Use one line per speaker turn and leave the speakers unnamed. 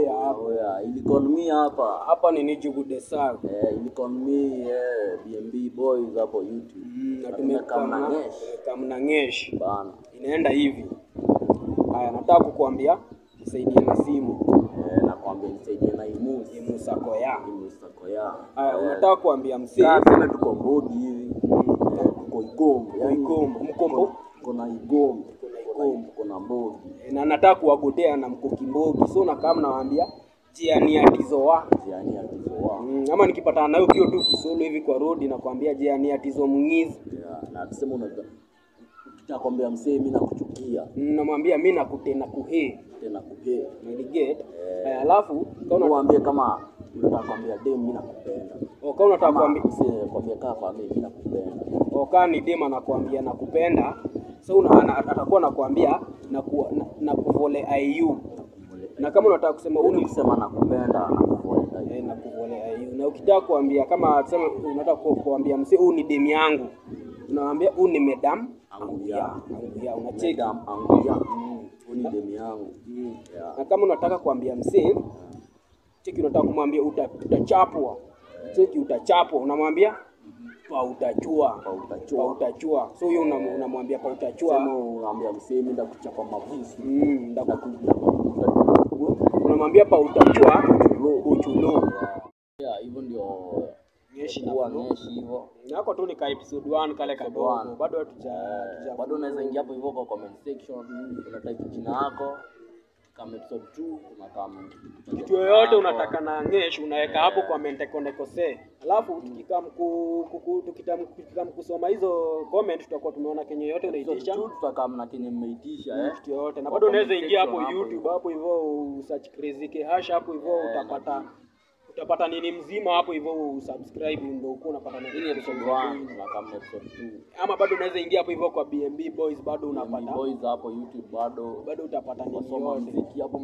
oya hapa.
Oya, Illicon me hapa.
hapa ni Nijugude sana.
Eh, Illicon me eh, BMB boys hapo YouTube.
Mm, na
Na kamnangesh na
tumekamna
Ngesh.
kamna ngesh
Bana.
inaenda hivi haya nataka kukuambia nisaidie na simu
Eh, nakwambia nisaidie na imu.
Imu sako ya
Imu sako ya.
haya
Eh,
unataka kuambia msi
Sasa tuko Mbogi hivi. Eh, tuko Igombo.
Igombo. Mkombo?
Tuko na Igombo.
Tuko na Igombo.
Tuko na Mbogi.
na nataka kuwagotea na mkokimbogi. So nakaa mnawaambia jiani
atizo wa
mm, ama nikipatana nayo kio tu kisolo hivi kwa rodi nakwambia jianiatizo mngizi.
Yeah, na tuseme unaweza ukitakwambia msee mimi nakuchukia.
Mm, namwambia mi nakutena kuhee.
Tena kuhe.
naliget haya alafu kama
Mwambie kama unataka kwambia dem mimi nakupenda.
unataka unataka
Kama
kuambia
msee kwambia kaa kwa mimi mimi nakupenda.
kama ni dem anakuambia nakupenda so atakuwa nakuambia na, ku, na, na kuvole iu na kama unataka kusema
huyu
uni
kusema nakupenda
eh, na kuvole iu na ukitaka kuambia kama tuseme unataka kuambia msi huu ni demu yangu. Unamwambia huu ni medam
Anguya.
anguya unacheki?
Cheka huyu Uni demu yangu.
Mm. Na kama unataka kuambia msee cheki unataka kumwambia uta, utachapwa. Cheki utachapwa. Unamwambia pa utachua
Kwa
pa
utachua.
utachua so unam- unamwambia una
pautachua unaambia msee mimi ndakuchapa mavusi.
mm, unamwambia pautachua
kuchulo hivyo ndio
nyeshi na
ngeshi hivyo.
nako tu nika episode 1 kale kadogo. bado hatuja hatuja-
bado unaweza ingia hapo hivyo kwa comment section. Una type jina yako kama episode 2 unakam
kitu yoyote unataka na ngesh unaweka hapo kwa mentekondekose alafu tukikam ku- kuku- tukitam- tukikam kusoma hizo comment tutakuwa tumeona kenye yote unaitisha
tutakam na kenye mmeitisha eh?
Kitu yoyote na bado unaweza ingia hapo youtube hapo hivyo usearch crazy hash hapo hivyo
Eh,
utapata utapata nini mzima hapo hivyo usubscribe ndio uko unapata
nini ni episode
notification
1 na na episode 2
ama bado unaweza ingia hapo hivyo kwa BMB boys bado unapata.
Boys hapo youtube bado.
Bado utapata nini yote.
hapo